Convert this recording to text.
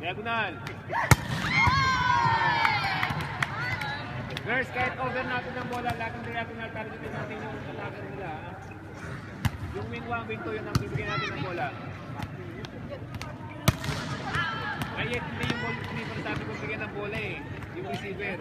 Diagonal. Girls, kahit over natin ang bola, laging diagonal, targetin natin yung attacker nila. Yung wing 1, wing 2, yun ang bibigyan natin ng bola. Ay, hindi yung ball receiver sabi ko bigyan ng bola eh. Yung receiver.